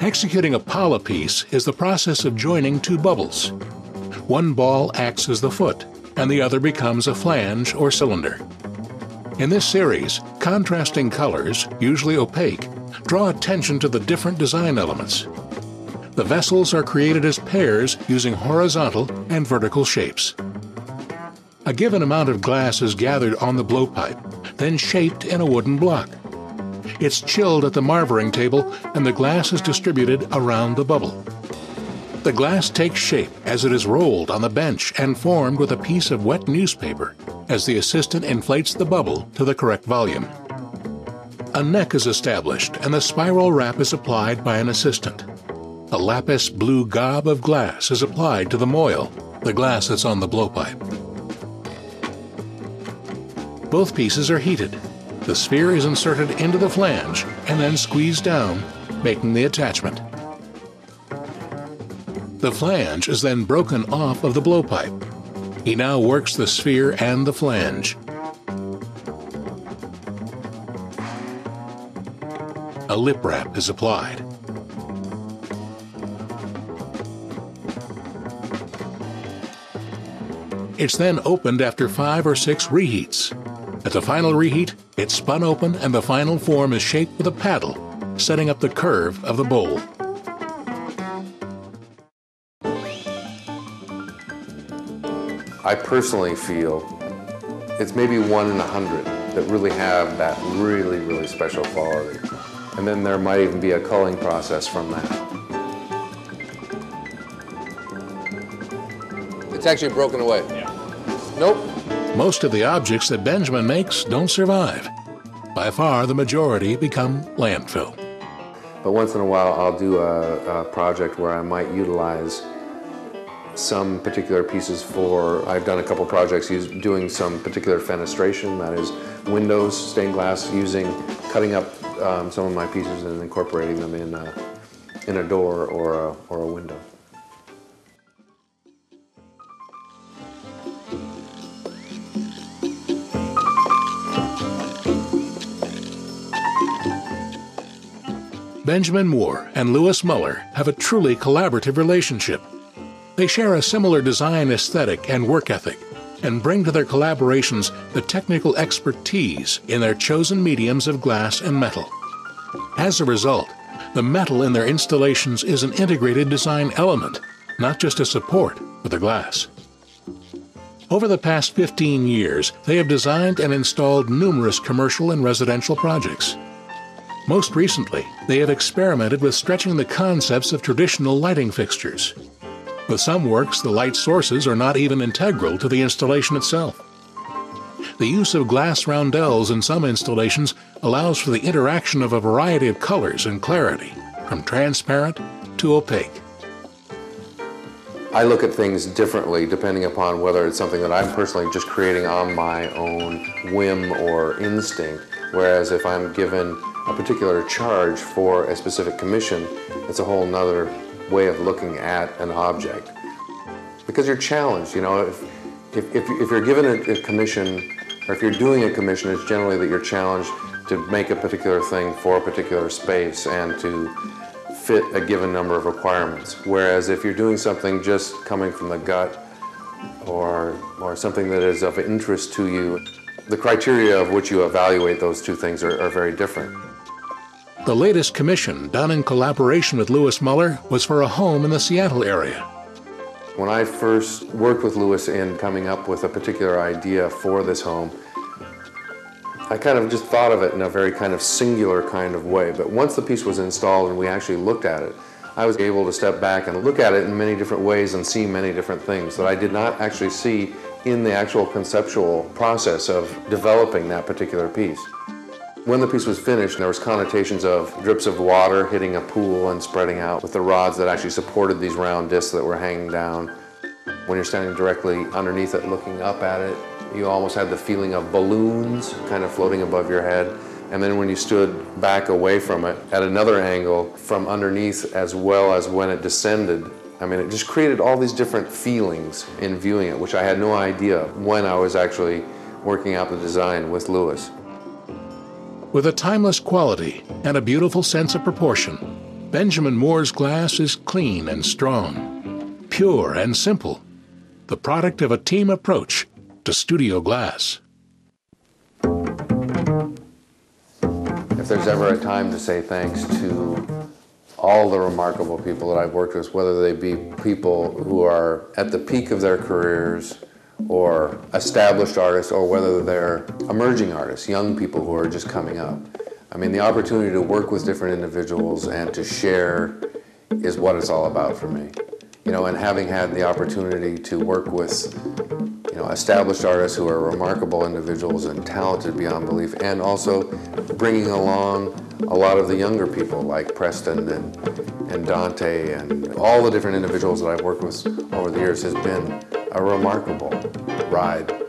Executing a Palla piece is the process of joining two bubbles. One ball acts as the foot, and the other becomes a flange or cylinder. In this series, contrasting colors, usually opaque, draw attention to the different design elements. The vessels are created as pairs using horizontal and vertical shapes. A given amount of glass is gathered on the blowpipe, then shaped in a wooden block. It's chilled at the marvering table and the glass is distributed around the bubble. The glass takes shape as it is rolled on the bench and formed with a piece of wet newspaper as the assistant inflates the bubble to the correct volume. A neck is established and the spiral wrap is applied by an assistant. A lapis blue gob of glass is applied to the moil, the glass that's on the blowpipe. Both pieces are heated the sphere is inserted into the flange and then squeezed down, making the attachment. The flange is then broken off of the blowpipe. He now works the sphere and the flange. A lip wrap is applied. It's then opened after five or six reheats. At the final reheat, it's spun open and the final form is shaped with a paddle, setting up the curve of the bowl. I personally feel it's maybe one in a hundred that really have that really, really special quality. And then there might even be a culling process from that. It's actually broken away. Yeah. Nope. Most of the objects that Benjamin makes don't survive. By far, the majority become landfill. But once in a while, I'll do a, a project where I might utilize some particular pieces for, I've done a couple projects doing some particular fenestration, that is windows, stained glass, using, cutting up um, some of my pieces and incorporating them in a, in a door or a, or a window. Benjamin Moore and Louis Mueller have a truly collaborative relationship. They share a similar design aesthetic and work ethic and bring to their collaborations the technical expertise in their chosen mediums of glass and metal. As a result, the metal in their installations is an integrated design element, not just a support for the glass. Over the past 15 years, they have designed and installed numerous commercial and residential projects. Most recently, they have experimented with stretching the concepts of traditional lighting fixtures. With some works, the light sources are not even integral to the installation itself. The use of glass roundels in some installations allows for the interaction of a variety of colors and clarity, from transparent to opaque. I look at things differently depending upon whether it's something that I'm personally just creating on my own whim or instinct, whereas if I'm given a particular charge for a specific commission, it's a whole nother way of looking at an object. Because you're challenged, you know, if, if, if, if you're given a, a commission, or if you're doing a commission, it's generally that you're challenged to make a particular thing for a particular space and to fit a given number of requirements. Whereas if you're doing something just coming from the gut or, or something that is of interest to you, the criteria of which you evaluate those two things are, are very different. The latest commission, done in collaboration with Louis Mueller, was for a home in the Seattle area. When I first worked with Louis in coming up with a particular idea for this home, I kind of just thought of it in a very kind of singular kind of way. But once the piece was installed and we actually looked at it, I was able to step back and look at it in many different ways and see many different things that I did not actually see in the actual conceptual process of developing that particular piece. When the piece was finished, there was connotations of drips of water hitting a pool and spreading out with the rods that actually supported these round discs that were hanging down. When you're standing directly underneath it looking up at it, you almost had the feeling of balloons kind of floating above your head. And then when you stood back away from it at another angle from underneath as well as when it descended, I mean, it just created all these different feelings in viewing it, which I had no idea when I was actually working out the design with Louis. With a timeless quality and a beautiful sense of proportion, Benjamin Moore's glass is clean and strong, pure and simple, the product of a team approach to studio glass. If there's ever a time to say thanks to all the remarkable people that I've worked with, whether they be people who are at the peak of their careers or established artists, or whether they're emerging artists, young people who are just coming up. I mean, the opportunity to work with different individuals and to share is what it's all about for me. You know, and having had the opportunity to work with, know, established artists who are remarkable individuals and talented beyond belief, and also bringing along a lot of the younger people like Preston and, and Dante and all the different individuals that I've worked with over the years has been a remarkable ride.